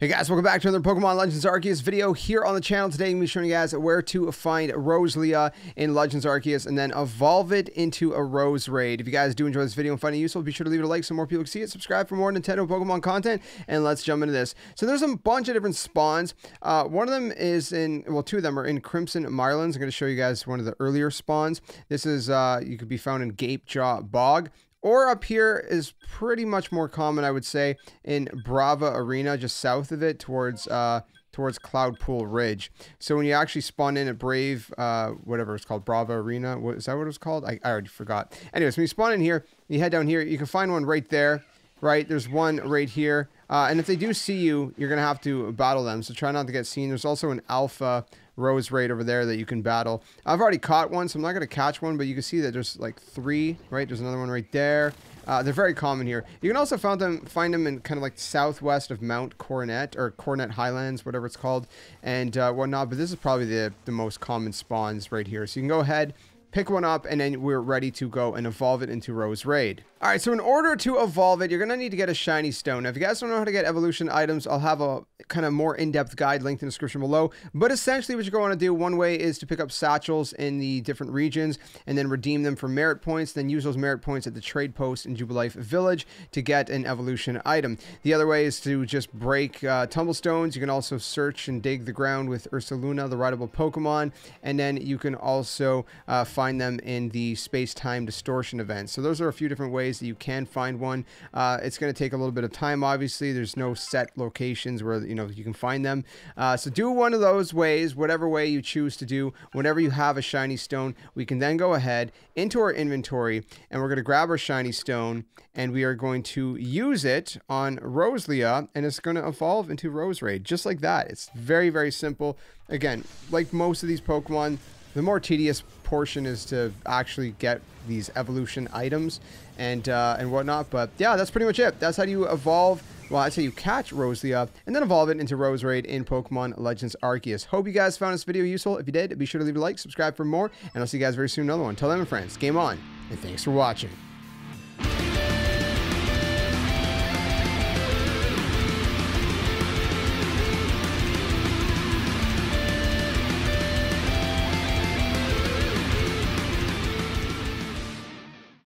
Hey guys, welcome back to another Pokemon Legends Arceus video here on the channel. Today I'm going to be showing you guys where to find Roselia in Legends Arceus and then evolve it into a Roserade. If you guys do enjoy this video and find it useful, be sure to leave it a like so more people can see it. Subscribe for more Nintendo Pokemon content and let's jump into this. So there's a bunch of different spawns. Uh, one of them is in, well two of them are in Crimson Mirelands. I'm going to show you guys one of the earlier spawns. This is, uh, you could be found in Gapejaw Bog. Or up here is pretty much more common, I would say, in Brava Arena, just south of it, towards uh, towards Cloudpool Ridge. So when you actually spawn in at Brave, uh, whatever it's called, Brava Arena, what, is that what it was called? I, I already forgot. Anyways, when you spawn in here, you head down here, you can find one right there, right? There's one right here. Uh, and if they do see you, you're going to have to battle them. So try not to get seen. There's also an alpha Roserade over there that you can battle. I've already caught one, so I'm not going to catch one, but you can see that there's like three, right? There's another one right there. Uh, they're very common here. You can also find them, find them in kind of like southwest of Mount Coronet, or Coronet Highlands, whatever it's called, and uh, whatnot. But this is probably the, the most common spawns right here. So you can go ahead, pick one up, and then we're ready to go and evolve it into Roserade. All right, so in order to evolve it, you're going to need to get a shiny stone. Now, if you guys don't know how to get evolution items, I'll have a kind of more in-depth guide linked in the description below. But essentially what you're going to do, one way is to pick up satchels in the different regions and then redeem them for merit points, then use those merit points at the trade post in Jubilife Village to get an evolution item. The other way is to just break uh, tumblestones. You can also search and dig the ground with Ursaluna, the rideable Pokemon, and then you can also uh, find them in the space-time distortion event. So those are a few different ways that you can find one. Uh, it's going to take a little bit of time, obviously. There's no set locations where, you know, you can find them. Uh, so do one of those ways, whatever way you choose to do. Whenever you have a shiny stone, we can then go ahead into our inventory and we're going to grab our shiny stone and we are going to use it on Roselia and it's going to evolve into Roserade just like that. It's very, very simple. Again, like most of these Pokemon, the more tedious portion is to actually get these evolution items and uh, and whatnot. But yeah, that's pretty much it. That's how you evolve. Well, I'd say you catch Roselia and then evolve it into Roserade in Pokemon Legends Arceus. Hope you guys found this video useful. If you did, be sure to leave a like, subscribe for more, and I'll see you guys very soon another one. Tell them, friends, game on, and thanks for watching.